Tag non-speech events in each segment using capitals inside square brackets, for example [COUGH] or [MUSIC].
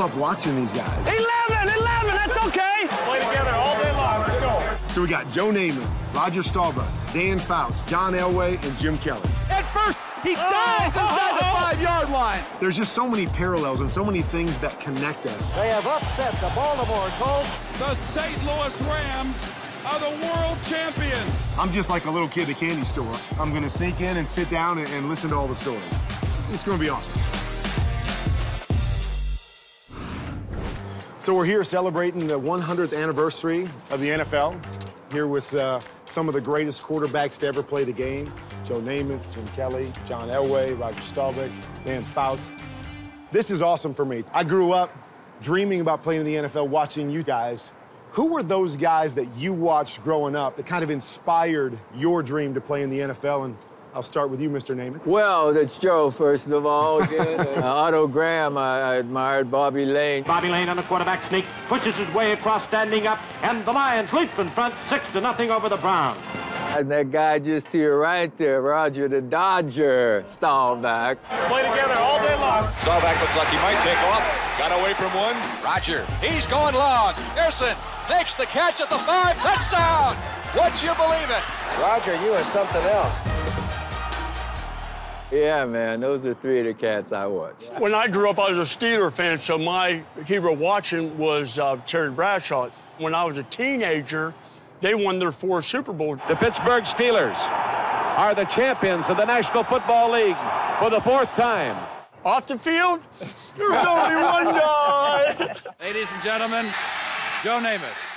grew up watching these guys. 11, 11, that's okay. Play together all day long. Let's go. So we got Joe Namath, Roger Staubach, Dan Fouts, John Elway, and Jim Kelly. At first, he oh, dives inside the oh, oh. five-yard line. There's just so many parallels and so many things that connect us. They have upset the Baltimore Colts. The St. Louis Rams are the world champions. I'm just like a little kid at a candy store. I'm gonna sneak in and sit down and, and listen to all the stories. It's gonna be awesome. So we're here celebrating the 100th anniversary of the NFL. Here with uh, some of the greatest quarterbacks to ever play the game. Joe Namath, Jim Kelly, John Elway, Roger Staubach, Dan Fouts. This is awesome for me. I grew up dreaming about playing in the NFL, watching you guys. Who were those guys that you watched growing up that kind of inspired your dream to play in the NFL? And I'll start with you, Mr. Namath. Well, that's Joe, first of all. [LAUGHS] Again, uh, Otto Graham, I, I admired Bobby Layne. Bobby Layne on the quarterback sneak, pushes his way across, standing up, and the Lions leap in front, six to nothing over the Browns. And that guy just to your right there, Roger the Dodger, Staubach. Let's play together all day long. Staubach looks like he might take off. Got away from one. Roger. He's going long. Pearson makes the catch at the five. Touchdown. What you believe it. Roger, you are something else. Yeah, man, those are three of the cats I watched. When I grew up, I was a Steeler fan, so my hero watching was uh, Terry Bradshaw. When I was a teenager, they won their four Super Bowls. The Pittsburgh Steelers are the champions of the National Football League for the fourth time. Off the field, there's only one guy. [LAUGHS] Ladies and gentlemen, Joe Namath.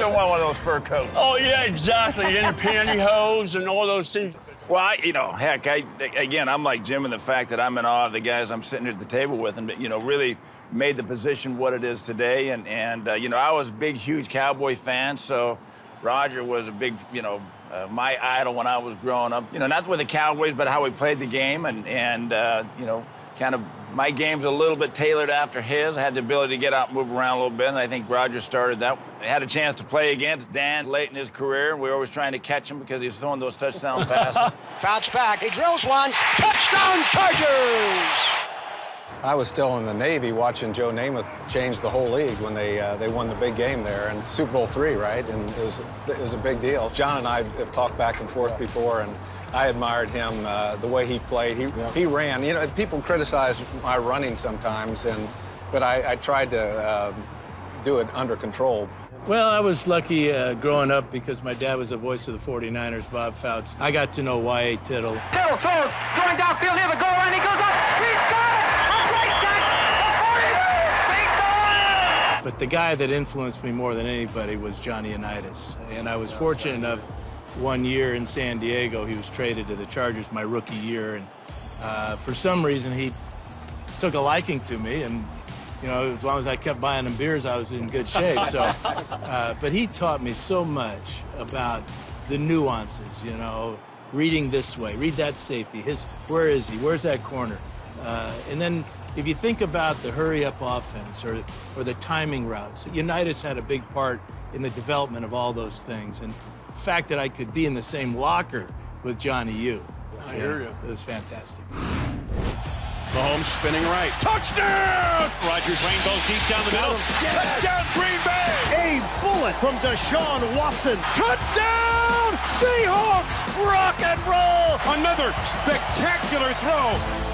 Don't want one of those fur coats. Oh, yeah, exactly. And pantyhose and all those things. Well, I, you know, heck, I again, I'm like Jim in the fact that I'm in awe of the guys I'm sitting at the table with, and you know, really made the position what it is today. And and uh, you know, I was a big, huge Cowboy fan, so Roger was a big, you know, uh, my idol when I was growing up. You know, not with the Cowboys, but how we played the game, and and uh, you know, kind of my game's a little bit tailored after his. I had the ability to get out and move around a little bit, and I think Roger started that. I had a chance to play against Dan late in his career, and we were always trying to catch him because he was throwing those touchdown passes. [LAUGHS] Bounce back. He drills one. Touchdown, Chargers! I was still in the Navy watching Joe Namath change the whole league when they uh, they won the big game there and Super Bowl three, right? And it was it was a big deal. John and I have talked back and forth before, and I admired him uh, the way he played. He he ran. You know, people criticize my running sometimes, and but I, I tried to uh, do it under control. Well, I was lucky uh, growing up because my dad was the voice of the 49ers, Bob Fouts. I got to know Y.A. Tittle. Tittle throws, going downfield near the goal line. He goes up. He's got it. A great catch. The 49ers. They got. But the guy that influenced me more than anybody was Johnny Unitas. And I was fortunate enough one year in San Diego, he was traded to the Chargers my rookie year. And uh, for some reason, he took a liking to me. And, you know, as long as I kept buying him beers, I was in good shape. So, uh, but he taught me so much about the nuances, you know, reading this way, read that safety. His, where is he? Where's that corner? Uh, and then if you think about the hurry-up offense or, or the timing routes, Unitas had a big part in the development of all those things. And fact that I could be in the same locker with Johnny U. I hear you. It was fantastic. Mahomes spinning right. Touchdown! Rodgers rainbows deep down the middle. Touchdown, Green Bay! A bullet from Deshaun Watson. Touchdown! Seahawks! Rock and roll. Another spectacular throw.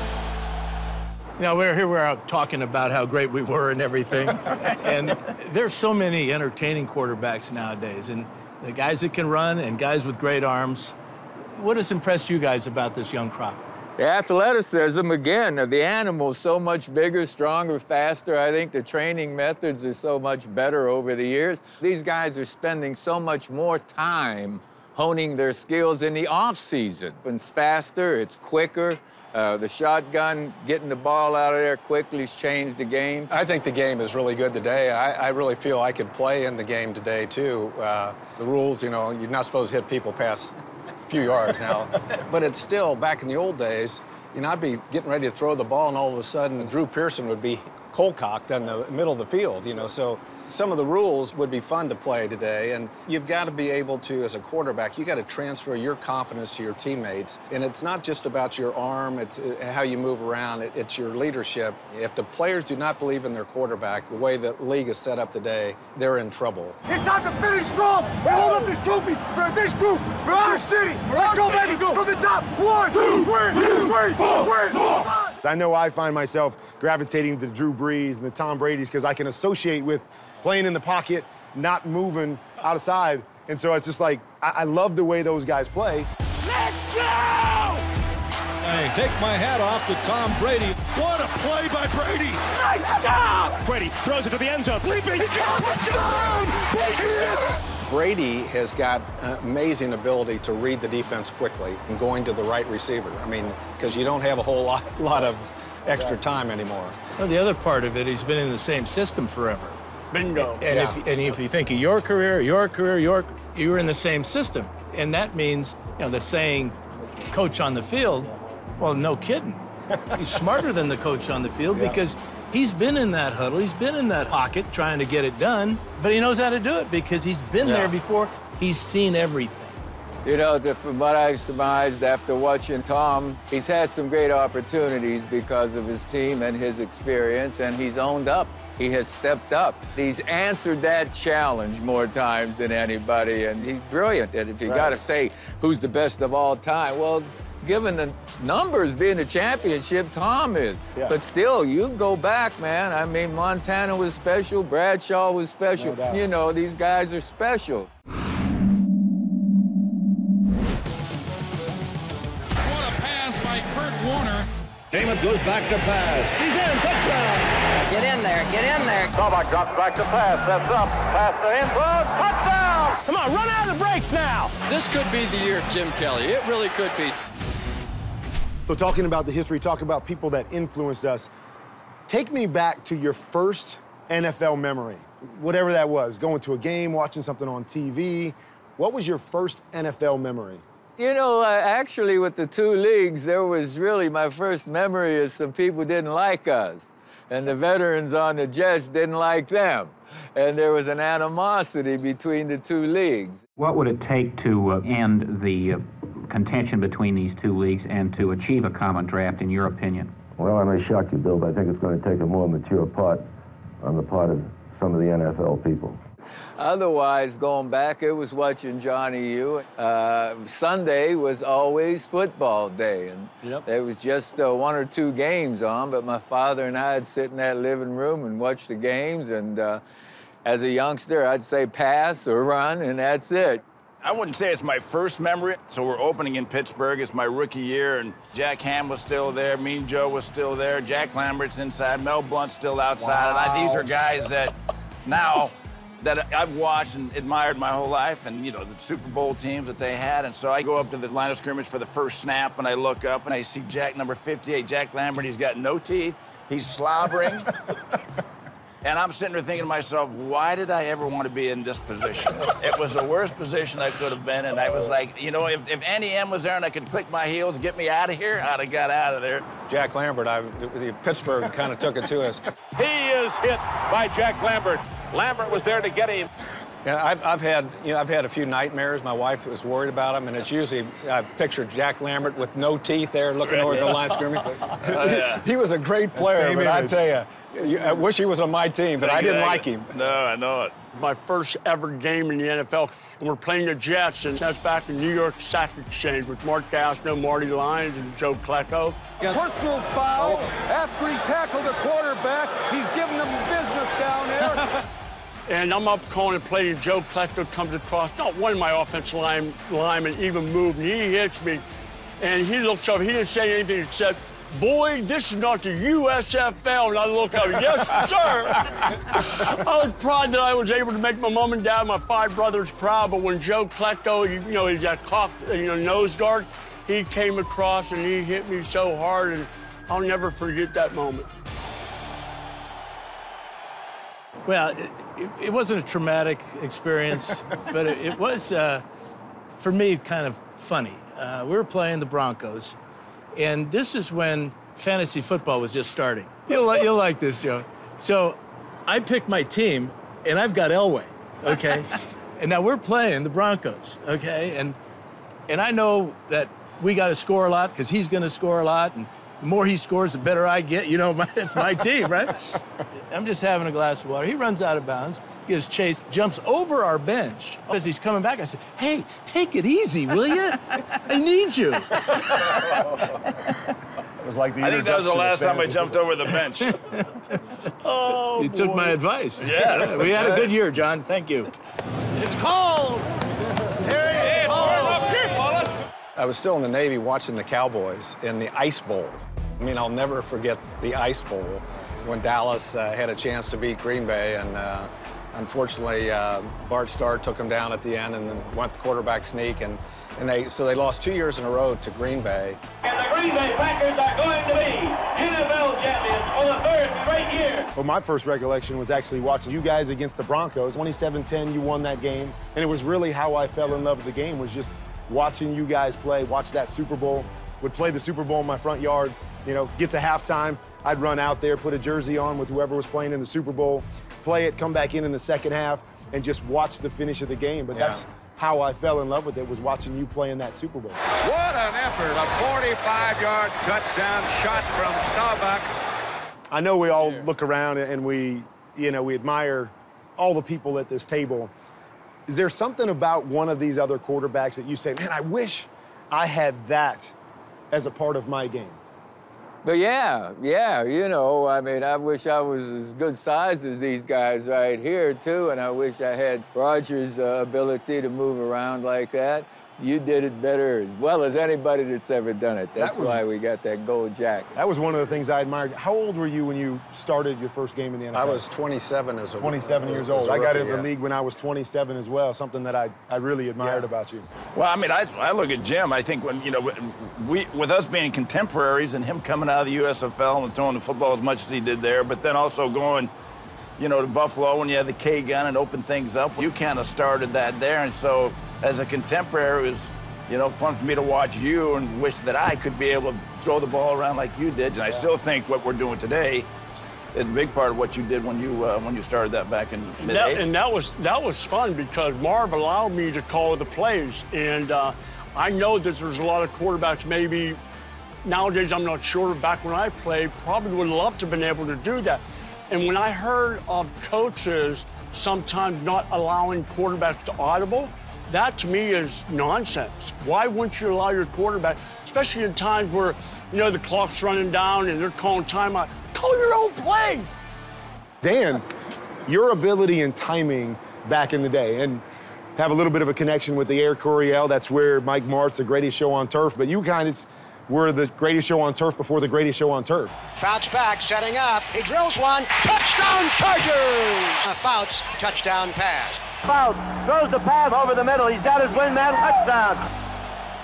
You know, we're here, we're out talking about how great we were and everything. [LAUGHS] and there's so many entertaining quarterbacks nowadays, and the guys that can run and guys with great arms. What has impressed you guys about this young crop? The athleticism, again, of the animals so much bigger, stronger, faster. I think the training methods are so much better over the years. These guys are spending so much more time honing their skills in the off season. It's faster, it's quicker. Uh, the shotgun, getting the ball out of there quickly has changed the game. I think the game is really good today. I, I really feel I could play in the game today, too. Uh, the rules, you know, you're not supposed to hit people past a few yards now. [LAUGHS] but it's still, back in the old days, you know, I'd be getting ready to throw the ball, and all of a sudden, Drew Pearson would be cold cocked in the middle of the field, you know. So some of the rules would be fun to play today, and you've got to be able to, as a quarterback, you got to transfer your confidence to your teammates. And it's not just about your arm, it's uh, how you move around, it's your leadership. If the players do not believe in their quarterback, the way the league is set up today, they're in trouble. It's time to finish strong and hold up this trophy for this group, for our city. Let's go, baby, from the top. One, two, three, three, four, I know I find myself gravitating to Drew Brees and the Tom Brady's because I can associate with playing in the pocket, not moving outside. And so it's just like, I, I love the way those guys play. Let's go! Hey, take my hat off to Tom Brady. What a play by Brady! Nice job! Brady throws it to the end zone. Leaping! Brady has got amazing ability to read the defense quickly and going to the right receiver. I mean, because you don't have a whole lot, [LAUGHS] lot of extra time anymore. Well, the other part of it, he's been in the same system forever. Bingo. And, Yeah. if, and if you think of your career, your career, your, you were in the same system. And that means, you know, the saying, coach on the field, well, no kidding. He's smarter than the coach on the field because he's been in that huddle, he's been in that pocket trying to get it done, but he knows how to do it because he's been Yeah. there before. He's seen everything. You know, from what I've surmised after watching Tom, he's had some great opportunities because of his team and his experience, and he's owned up. He has stepped up. He's answered that challenge more times than anybody, and he's brilliant. And if you Right. got to say who's the best of all time, well, given the numbers being the championship, Tom is. Yeah. But still, you go back, man. I mean, Montana was special, Bradshaw was special. No you know, these guys are special. What a pass by Kurt Warner. Namath goes back to pass. He's in. Touchdown. Get in there, get in there. Staubach drops back to pass, sets up, pass to end zone, touchdown! Come on, run out of the brakes now. This could be the year of Jim Kelly. It really could be. So talking about the history, talk about people that influenced us. Take me back to your first NFL memory, whatever that was. Going to a game, watching something on TV. What was your first NFL memory? You know, uh, actually, with the two leagues, there was really my first memory is some people didn't like us, and the veterans on the Jets didn't like them, and there was an animosity between the two leagues. What would it take to uh, end the uh, contention between these two leagues and to achieve a common draft, in your opinion? Well, I may shock you, Bill, but I think it's going to take a more mature part on the part of some of the NFL people. Otherwise, going back, it was watching Johnny U. Uh, Sunday was always football day, and Yep. there was just uh, one or two games on. But my father and I'd sit in that living room and watch the games. And uh, as a youngster, I'd say pass or run, and that's it. I wouldn't say it's my first memory. So we're opening in Pittsburgh. It's my rookie year, and Jack Ham was still there. Mean Joe was still there. Jack Lambert's inside. Mel Blount's still outside. And I, these are guys that now that I've watched and admired my whole life, and you know the Super Bowl teams that they had. And so I go up to the line of scrimmage for the first snap, and I look up and I see Jack number 58, Jack Lambert. He's got no teeth. He's slobbering. [LAUGHS] And I'm sitting there thinking to myself, why did I ever want to be in this position? it was the worst position I could have been. And I was like, you know, if, if Auntie Em was there and I could click my heels, get me out of here, I'd have got out of there. Jack Lambert, I, the, Pittsburgh kind of took it to us. [LAUGHS] He is hit by Jack Lambert. Lambert was there to get him. Yeah, I've, I've had you know I've had a few nightmares. My wife was worried about them, and it's usually I pictured Jack Lambert with no teeth there, looking over the line of scrimmage. yeah. he was a great player, same but I tell you, you, I wish he was on my team, but I didn't like him. No, I know it. My first ever game in the NFL, and we're playing the Jets, and that's back in New York Sack Exchange with Mark Gastineau, Marty Lyons, and Joe Klecko. Personal foul after he tackled the quarterback. He's giving And I'm up calling a play, and Joe Klecko comes across. Not one of my offensive line, linemen even moved, and he hits me. And he looks up, he didn't say anything except, boy, this is not the USFL. And I look up, yes, [LAUGHS] sir. I was proud that I was able to make my mom and dad, my five brothers proud, but when Joe Klecko, you know, he's that cocked, you know, nose guard, he came across and he hit me so hard, and I'll never forget that moment. Well, it, it, wasn't a traumatic experience, [LAUGHS] but it, it was, uh, for me, kind of funny. Uh, we were playing the Broncos, and this is when fantasy football was just starting. You'll, li- you'll like this, Joe. So I picked my team, and I've got Elway, okay? [LAUGHS] and now we're playing the Broncos, okay? And and I know that we got to score a lot because he's going to score a lot, and the more he scores, the better I get. You know, [LAUGHS] my, it's my team, right? I'm just having a glass of water. He runs out of bounds, gets chased, jumps over our bench. As he's coming back, I said, "Hey, take it easy, will you? I need you." It was like the I think that was the last time I jumped over the bench. [LAUGHS] oh, you took my advice. Yes. we had a good year, John. Thank you. It's called. Hey, up here, fellas. I was still in the Navy watching the Cowboys in the Ice Bowl. I mean, I'll never forget the Ice Bowl when Dallas uh, had a chance to beat Green Bay, and uh, unfortunately, uh, Bart Starr took them down at the end and then went the quarterback sneak, and, and they so they lost two years in a row to Green Bay. And the Green Bay Packers are going to be NFL champions for the third straight year. Well, my first recollection was actually watching you guys against the Broncos. 27-10, you won that game. And it was really how I fell in love with the game was just watching you guys play, watch that Super Bowl. Would play the Super Bowl in my front yard, you know, get to halftime, I'd run out there, put a jersey on with whoever was playing in the Super Bowl, play it, come back in in the second half, and just watch the finish of the game. But Yeah. that's how I fell in love with it, was watching you play in that Super Bowl. What an effort. A 45-yard touchdown shot from Staubach. I know we all look around and we, you know, we admire all the people at this table. Is there something about one of these other quarterbacks that you say, man, I wish I had that as a part of my game? But yeah, yeah, you know, I mean, I wish I was as good size as these guys right here, too, and I wish I had Roger's uh, ability to move around like that. You did it better as well as anybody that's ever done it. That's was- why we got that gold jacket. That was one of the things I admired. How old were you when you started your first game in the NFL? I was 27 as a 27 as- years as old. I got rookie, into the league when I was 27 as well, something that I, I really admired about you. Well, I mean, I, I look at Jim. I think when you know, we with us being contemporaries and him coming out of the USFL and throwing the football as much as he did there, but then also going, you know, to Buffalo when you had the K gun and opened things up. You kind of started that there, and so as a contemporary, it was you know fun for me to watch you and wish that I could be able to throw the ball around like you did. And I still think what we're doing today is a big part of what you did when you uh, when you started that back in mid that, 80s. and that was that was fun because Marv allowed me to call the plays, and uh, I know that there's a lot of quarterbacks. Maybe nowadays I'm not sure. Back when I played, probably would love to have been able to do that. And when I heard of coaches sometimes not allowing quarterbacks to audible, that to me is nonsense. Why wouldn't you allow your quarterback, especially in times where you know the clock's running down and they're calling timeout? Call your own play. Dan, your ability and timing back in the day, and have a little bit of a connection with the Air Coryell. That's where Mike Martz, the greatest show on turf, but you kind of were the greatest show on turf before the greatest show on turf. Fouts back, setting up. He drills one. Touchdown, Chargers! Fouts touchdown pass. Throws the pass over the middle. He's got his windman touchdown.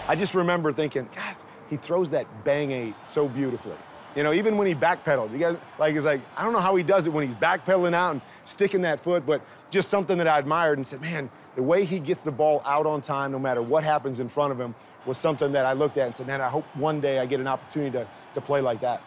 I just remember thinking, gosh, he throws that bang eight so beautifully. You know, even when he backpedaled, you guys, like, it's like, I don't know how he does it when he's backpedaling out and sticking that foot, but just something that I admired and said, man, the way he gets the ball out on time, no matter what happens in front of him, was something that I looked at and said, man, I hope one day I get an opportunity to, to play like that.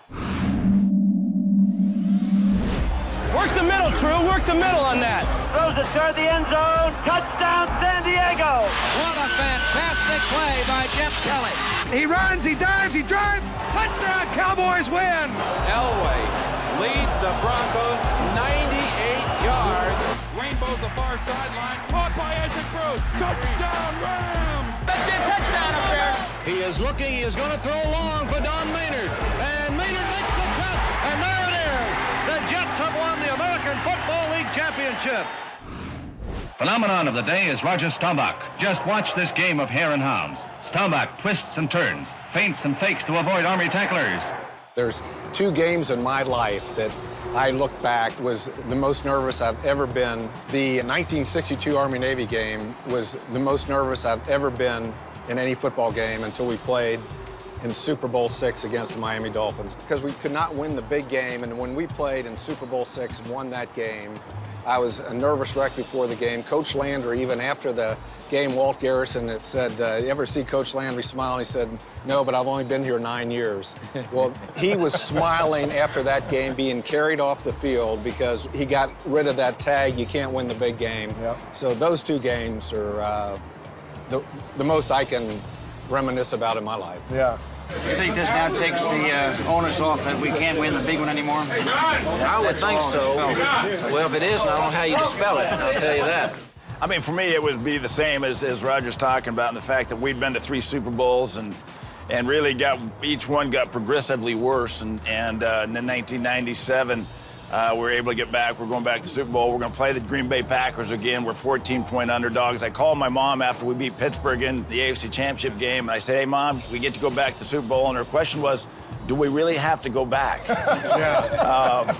Work the middle, True. Work the middle on that. Throws it toward the end zone. Touchdown, San Diego. What a fantastic play by Jeff Kelly. He runs, he dives, he drives. Touchdown, Cowboys win. Elway leads the Broncos 98 yards. Rainbows the far sideline. Caught by Isaac Bruce. Touchdown, Rams! touchdown up there. He is looking, he is going to throw long for Don Maynard. And Maynard makes the catch. And there Have won the American Football League Championship. Phenomenon of the day is Roger Staubach. Just watch this game of hare and hounds. Staubach twists and turns, feints and fakes to avoid Army tacklers. There's two games in my life that I look back was the most nervous I've ever been. The 1962 Army Navy game was the most nervous I've ever been in any football game until we played in Super Bowl six against the Miami Dolphins because we could not win the big game. And when we played in Super Bowl six and won that game, I was a nervous wreck before the game. Coach Landry, even after the game, Walt Garrison had said, uh, you ever see Coach Landry smile? And he said, no, but I've only been here nine years. [LAUGHS] Well, he was smiling after that game, being carried off the field because he got rid of that tag, you can't win the big game. Yep. So those two games are uh, the, the most I can reminisce about in my life. Yeah. You think this now takes the uh, onus off that we can't win the big one anymore? I would think so. Well, if it isn't, I don't know how you dispel it. I'll tell you that. I mean, for me, it would be the same as, as Roger's talking about, and the fact that we'd been to three Super Bowls and and really got each one got progressively worse. And and uh, in 1997, uh, we were able to get back. We're going back to the Super Bowl. We're going to play the Green Bay Packers again. We're 14-point underdogs. I called my mom after we beat Pittsburgh in the AFC Championship game, and I said, "Hey, mom, we get to go back to the Super Bowl." And her question was, "Do we really have to go back?" [LAUGHS] yeah. Um,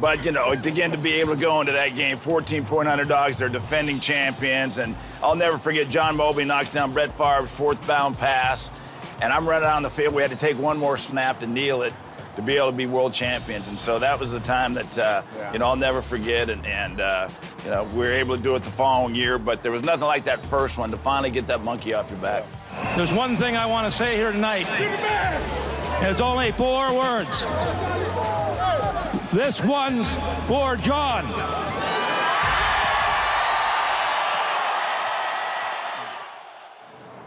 but, you know, again, to be able to go into that game, 14-point underdogs, they're defending champions. And I'll never forget John Mobley knocks down Brett Favre's fourth bound pass. And I'm running on the field. We had to take one more snap to kneel it to be able to be world champions. And so that was the time that, uh, Yeah. you know, I'll never forget. And, and uh, you know, we were able to do it the following year. But there was nothing like that first one to finally get that monkey off your back. There's one thing I want to say here tonight. There's only four words. This one's for John.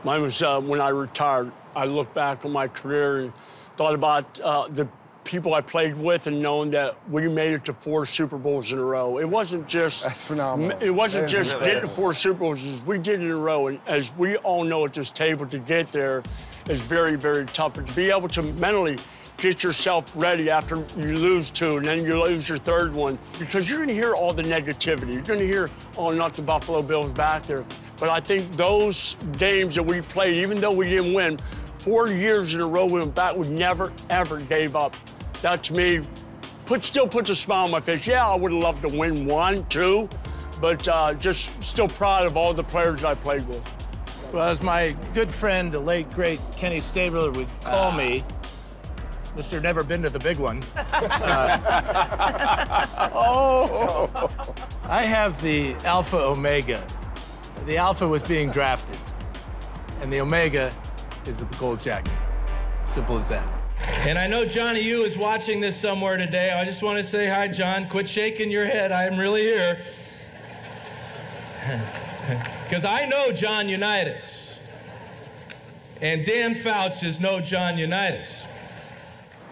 Mine was uh, when I retired. I looked back on my career and thought about uh, the people I played with and knowing that we made it to four Super Bowls in a row. It wasn't just That's phenomenal. It wasn't That just getting to four Super Bowls. We did it in a row, and as we all know at this table, to get there is very, very tough. But to be able to mentally get yourself ready after you lose two and then you lose your third one, because you're going to hear all the negativity. You're going to hear, oh, not the Buffalo Bills back there. But I think those games that we played, even though we didn't win, four years in a row we went back, we never, ever gave up. That's me put, still puts a smile on my face. Yeah, I would have loved to win one, two, but uh, just still proud of all the players I played with. Well, as my good friend, the late, great Kenny Stabler would call me, Mr. Never Been to the Big One. [LAUGHS] Uh, oh! [LAUGHS] I have the Alpha Omega. The Alpha was being drafted, and the Omega is the gold jacket. Simple as that. And I know Johnny U is watching this somewhere today. I just want to say hi, John. Quit shaking your head. I'm really here. [LAUGHS] Because I know John Unitas. And Dan Fouts is no John Unitas.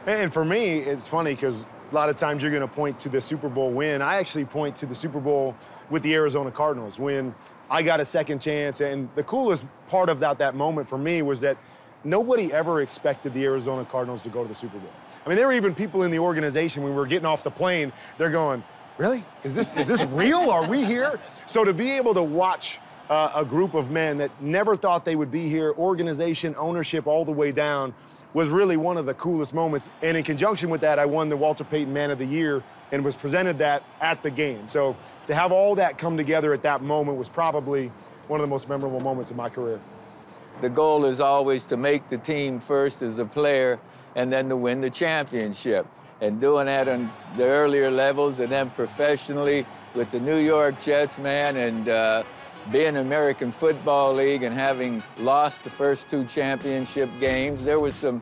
And for me, it's funny because a lot of times you're going to point to the Super Bowl win. I actually point to the Super Bowl with the Arizona Cardinals when I got a second chance. And the coolest part of that, that moment for me was that nobody ever expected the Arizona Cardinals to go to the Super Bowl. I mean, there were even people in the organization when we were getting off the plane, they're going, really? Is this, is this real? Are we here? So to be able to watch uh, a group of men that never thought they would be here, organization, ownership, all the way down, was really one of the coolest moments. And in conjunction with that, I won the Walter Payton Man of the Year and was presented that at the game. So to have all that come together at that moment was probably one of the most memorable moments of my career. The goal is always to make the team first as a player and then to win the championship. And doing that on the earlier levels and then professionally with the New York Jets, man, and uh, being American Football League and having lost the first two championship games, there was some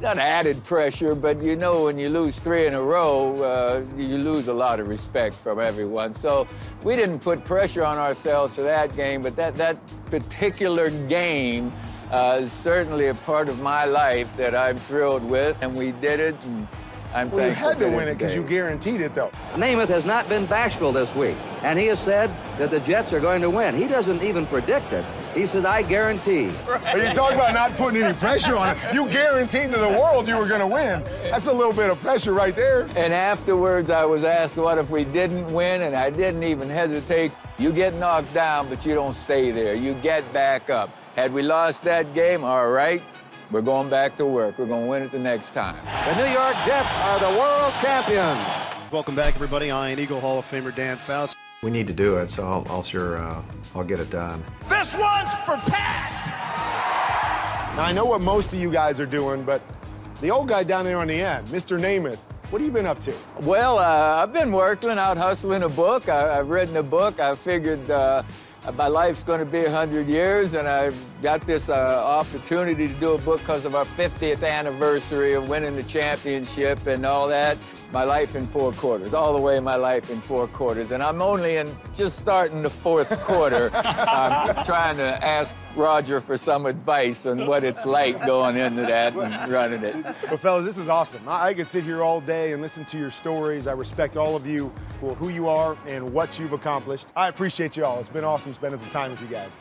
not added pressure, but you know when you lose three in a row, uh, you lose a lot of respect from everyone. So we didn't put pressure on ourselves for that game, but that, that particular game uh, is certainly a part of my life that I'm thrilled with, and we did it, and I'm Well, you thankful had to win it because you guaranteed it, though. Namath has not been bashful this week, and he has said that the Jets are going to win. He doesn't even predict it. He said, I guarantee. But you talk about not putting any pressure on it. You guaranteed to the world you were going to win. That's a little bit of pressure right there. And afterwards, I was asked, what if we didn't win? And I didn't even hesitate. You get knocked down, but you don't stay there. You get back up. Had we lost that game, all right, we're going back to work. We're going to win it the next time. The New York Jets are the world champions. Welcome back, everybody. I am Eagle Hall of Famer Dan Fouts. We need to do it, so I'll, I'll sure uh, I'll get it done. This one's for Pat! Now, I know what most of you guys are doing, but the old guy down there on the end, Mr. Namath, What have you been up to? Well, uh, I've been working out hustling a book. I, have written a book. I figured uh, my life's going to be 100 years, and I've got this uh, opportunity to do a book because of our 50th anniversary of winning the championship and all that my life in four quarters, all the way my life in four quarters. And I'm only in just starting the fourth quarter. [LAUGHS] I'm trying to ask Roger for some advice on what it's like going into that and running it. Well, fellas, this is awesome. I, I could sit here all day and listen to your stories. I respect all of you for who you are and what you've accomplished. I appreciate you all. It's been awesome spending some time with you guys.